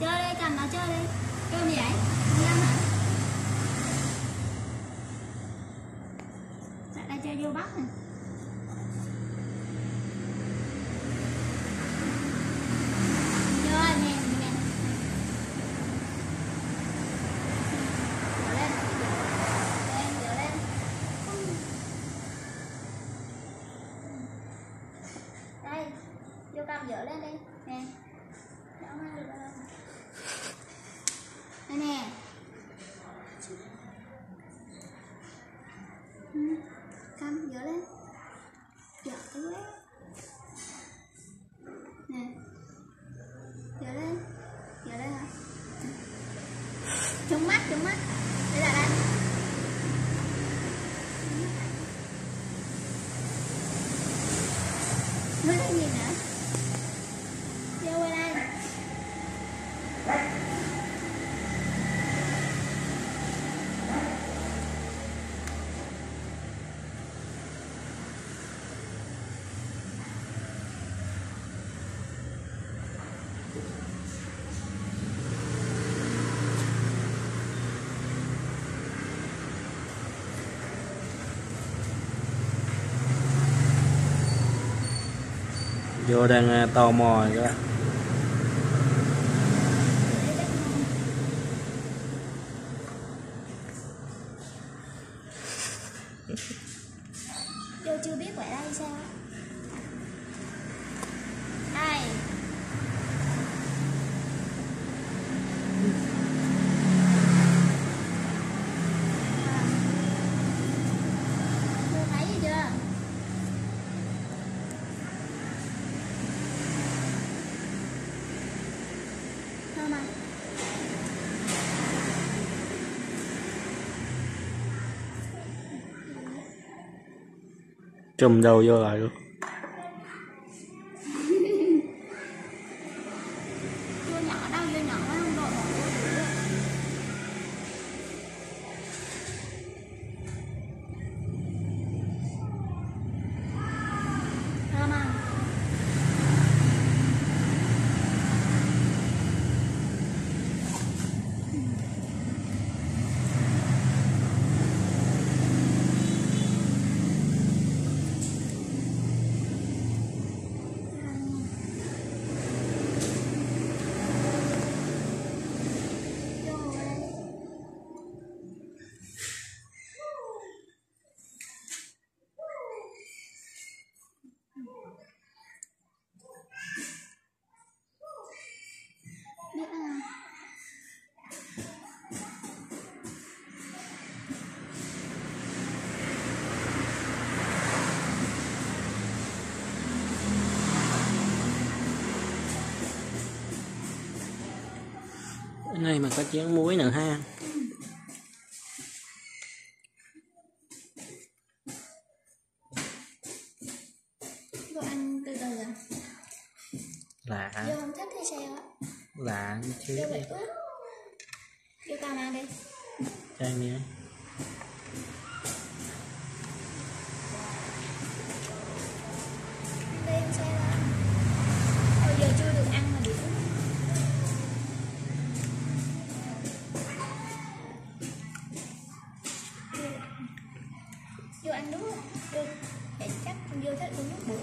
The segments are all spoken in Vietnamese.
chơi đi cầm nó chơi đi. Cơm gì vậy? Ăn hả? vô đang à, tò mò rồi vô chưa biết quả đây sao? không ạ? Chùm đầu vô lại luôn đây mình có chén muối nữa ha. Lạ. Lạ chứ. Vô tao mang đi. Cho em nha Vô thích uống nước bưởi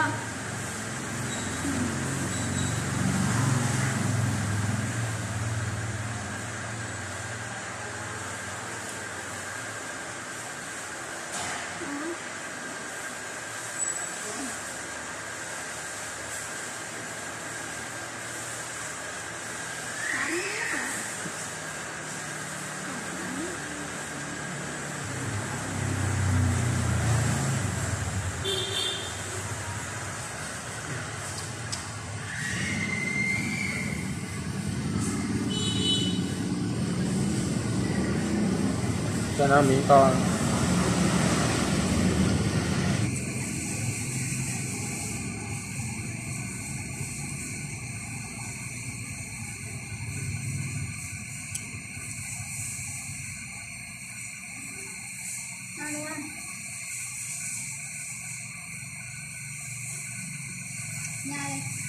하면 cho nó miếng to ngon nhai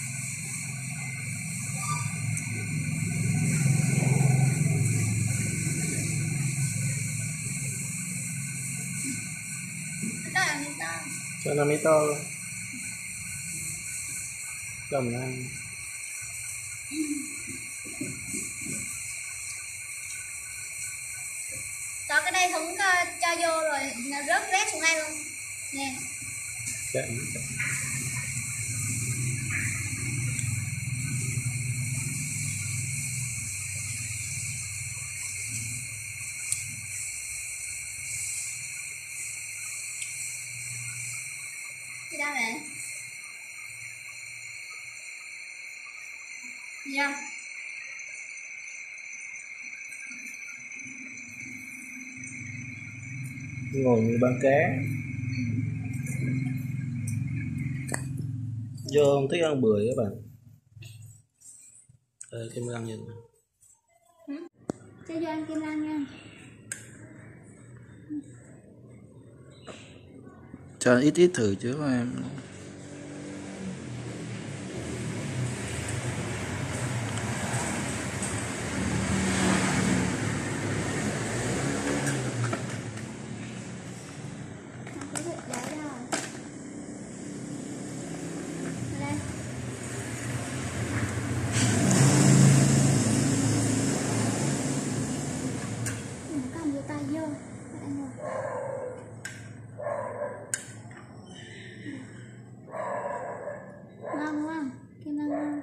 cho nó miếng to luôn mình ăn Cho cái đây thúng cho, cho vô rồi nó rớt rét xuống đây luôn. Nè chạy chạy. Đâu nè Gì không? ngồi như bán cá. Vô không thích ăn bưởi các bạn. Đây, kim răng nhìn. Cho vô ăn kim lan nha cho ít ít thử chứ em Không có đúng không? Kim lan ngon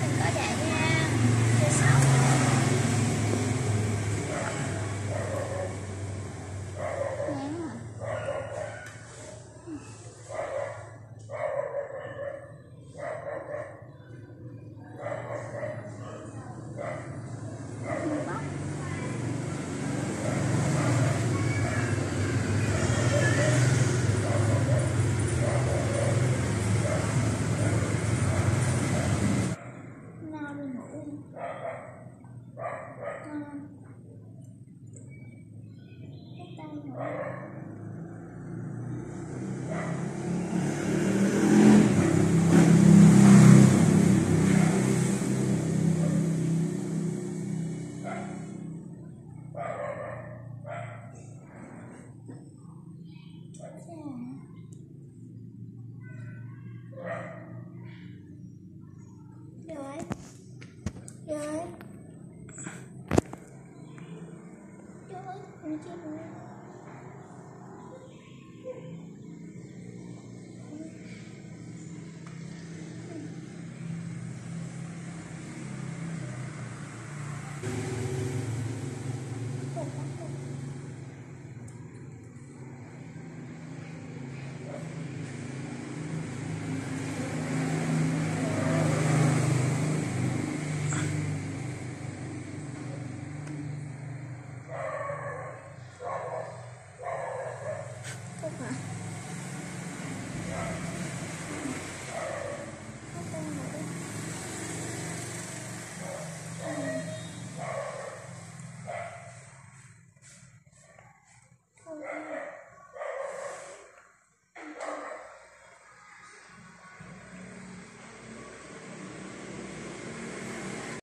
Đừng có chạy nha Chơi xấu Ném à Đừng bóc nào đi ngủ đi ngon Bắt tay ngủ rồi rồi